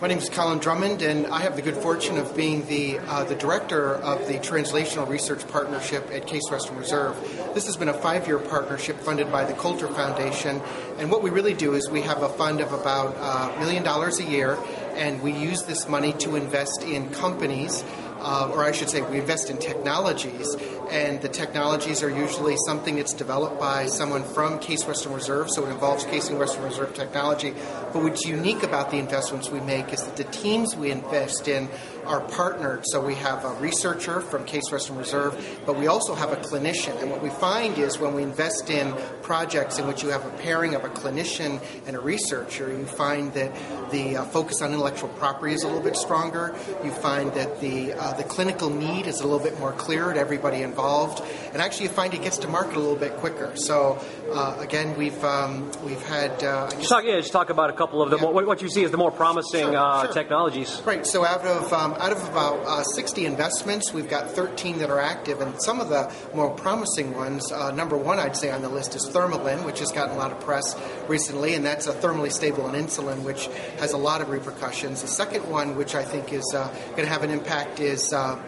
My name is Colin Drummond, and I have the good fortune of being the uh, the director of the Translational Research Partnership at Case Western Reserve. This has been a five-year partnership funded by the Coulter Foundation, and what we really do is we have a fund of about a uh, million dollars a year, and we use this money to invest in companies uh, or I should say, we invest in technologies, and the technologies are usually something that's developed by someone from Case Western Reserve, so it involves Case Western Reserve technology. But what's unique about the investments we make is that the teams we invest in are partnered. So we have a researcher from Case Western Reserve, but we also have a clinician. And what we find is when we invest in projects in which you have a pairing of a clinician and a researcher, you find that the uh, focus on intellectual property is a little bit stronger. You find that the uh, the clinical need is a little bit more clear to everybody involved, and actually you find it gets to market a little bit quicker. So uh, again, we've um, we've had uh, just talk, yeah, just talk about a couple of the yeah. more, what you see is the more promising sure, uh, sure. technologies. Right. So out of um, out of about uh, 60 investments, we've got 13 that are active, and some of the more promising ones. number one, I'd say on the list is Thermalin, which has gotten a lot of press recently, and that's a thermally stable insulin, which has a lot of repercussions. The second one, which I think is uh, going to have an impact, is uh,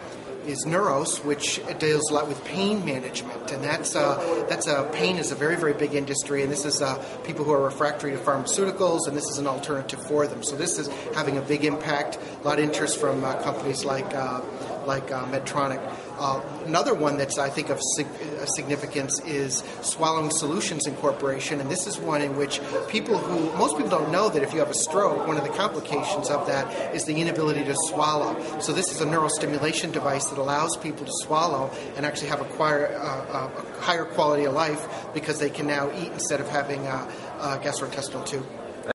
is Neuros, which deals a lot with pain management, and that's uh, that's a pain is a very very big industry, and this is uh, people who are refractory to pharmaceuticals, and this is an alternative for them. So this is having a big impact. A lot of interest from uh, companies like uh, like uh, Medtronic. Uh, another one that's I think of sig- uh, significance is Swallowing Solutions Incorporation, and this is one in which people who most people don't know that if you have a stroke, one of the complications of that is the inability to swallow. So this is a neurostimulation device that allows people to swallow and actually have a, uh, a higher quality of life because they can now eat instead of having a, a gastrointestinal tube.